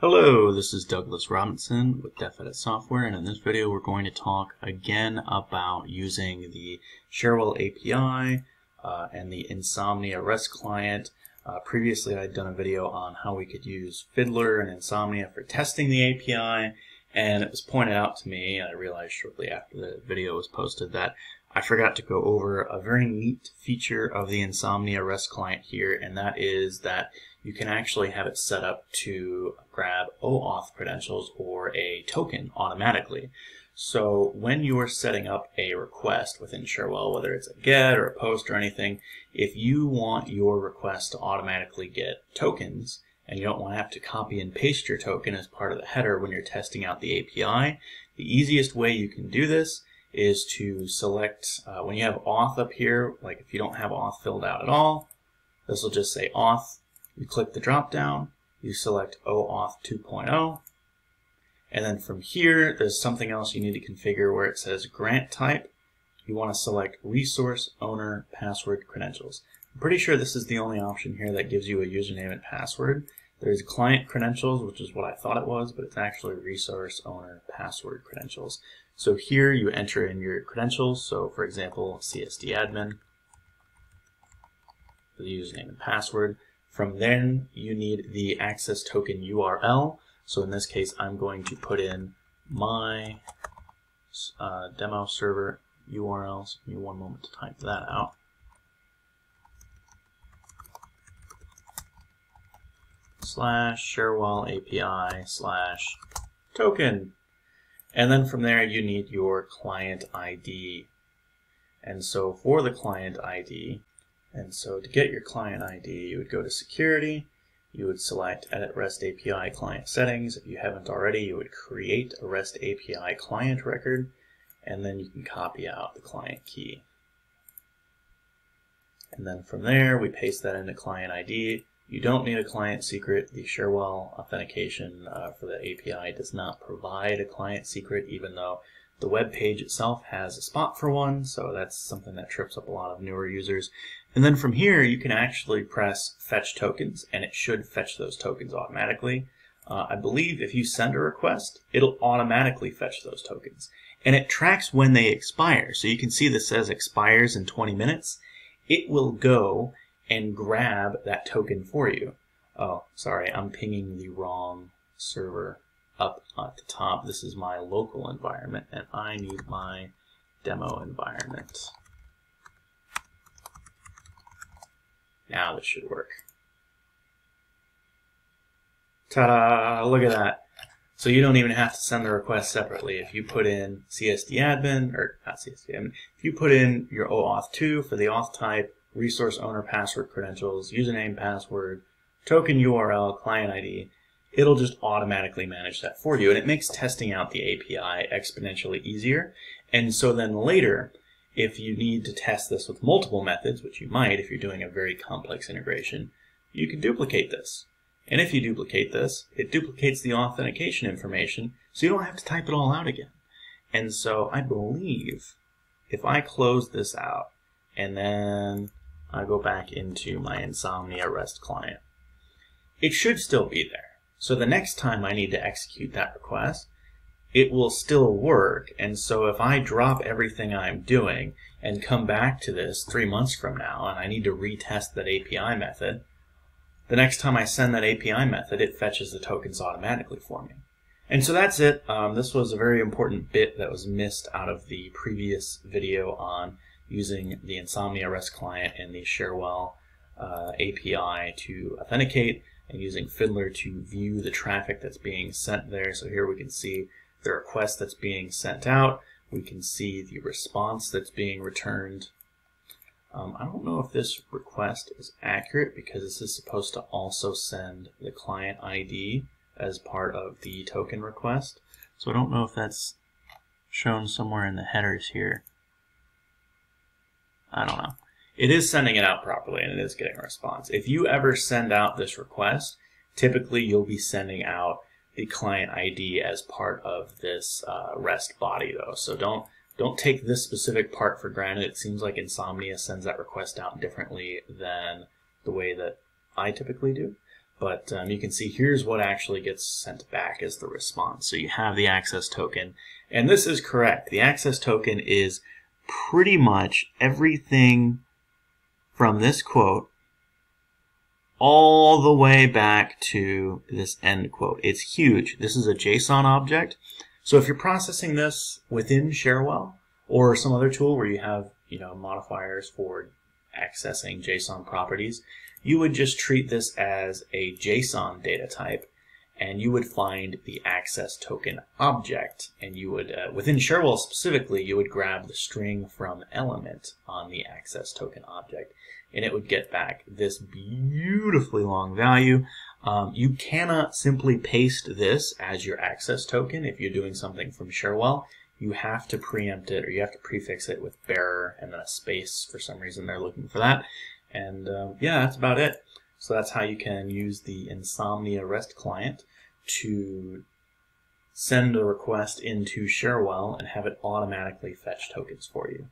Hello, this is Douglas Robinson with DefEdit Software, and in this video we're going to talk again about using the Cherwell API uh, and the Insomnia REST client. Uh, previously I'd done a video on how we could use Fiddler and Insomnia for testing the API, and it was pointed out to me, I realized shortly after the video was posted, that I forgot to go over a very neat feature of the Insomnia REST client here, and that is that you can actually have it set up to grab OAuth credentials or a token automatically. So when you're setting up a request within Cherwell, whether it's a GET or a POST or anything, if you want your request to automatically get tokens, and you don't want to have to copy and paste your token as part of the header when you're testing out the API, the easiest way you can do this is to select, uh, when you have auth up here, like if you don't have auth filled out at all, this will just say auth. You click the drop down, you select OAuth 2.0, and then from here, there's something else you need to configure where it says grant type. You want to select resource owner password credentials. I'm pretty sure this is the only option here that gives you a username and password. There's client credentials, which is what I thought it was, but it's actually resource owner password credentials. So here you enter in your credentials. So for example, CSD admin, the username and password. From then you need the access token URL. So in this case, I'm going to put in my uh, demo server URL. Give me one moment to type that out. Slash Cherwell API slash token. And then from there you need your client ID. And so for the client ID, and so to get your client ID, you would go to security, you would select edit REST API client settings. If you haven't already, you would create a REST API client record, and then you can copy out the client key. And then from there, we paste that into client ID. You don't need a client secret. The Cherwell authentication uh, for the API does not provide a client secret, even though the web page itself has a spot for one, so that's something that trips up a lot of newer users. And then from here, you can actually press fetch tokens, and it should fetch those tokens automatically. Uh, I believe if you send a request, it'll automatically fetch those tokens. And it tracks when they expire. So you can see this says expires in 20 minutes. It will go and grab that token for you. Oh, sorry, I'm pinging the wrong server up at the top. This is my local environment, and I need my demo environment. Now this should work. Ta-da! Look at that. So you don't even have to send the request separately. If you put in CSD admin, or not CSD admin, if you put in your OAuth 2 for the auth type, resource owner password credentials, username, password, token URL, client ID, it'll just automatically manage that for you. And it makes testing out the API exponentially easier. And so then later, if you need to test this with multiple methods, which you might if you're doing a very complex integration, you can duplicate this. And if you duplicate this, it duplicates the authentication information, so you don't have to type it all out again. And so I believe if I close this out and then I go back into my Insomnia REST client. It should still be there. So the next time I need to execute that request, it will still work. And so if I drop everything I'm doing and come back to this three months from now and I need to retest that API method, the next time I send that API method, it fetches the tokens automatically for me. And so that's it. Um, this was a very important bit that was missed out of the previous video on using the Insomnia REST client and the Cherwell uh, API to authenticate and using Fiddler to view the traffic that's being sent there. So here we can see the request that's being sent out. We can see the response that's being returned. Um, I don't know if this request is accurate because this is supposed to also send the client ID as part of the token request. So I don't know if that's shown somewhere in the headers here. I don't know. It is sending it out properly and it is getting a response. If you ever send out this request, typically you'll be sending out the client ID as part of this uh, REST body though. So don't don't take this specific part for granted. It seems like Insomnia sends that request out differently than the way that I typically do. But um, you can see here's what actually gets sent back as the response. So you have the access token. And this is correct. The access token is pretty much everything from this quote all the way back to this end quote. It's huge. This is a JSON object. So if you're processing this within Cherwell or some other tool where you have, you know, modifiers for accessing JSON properties, you would just treat this as a JSON data type and you would find the access token object and you would, uh, within Cherwell specifically, you would grab the string from element on the access token object and it would get back this beautifully long value. Um, you cannot simply paste this as your access token if you're doing something from Cherwell. You have to preempt it or you have to prefix it with bearer and then a space for some reason they're looking for that. And um, yeah, that's about it. So that's how you can use the Insomnia REST client to send a request into Cherwell and have it automatically fetch tokens for you.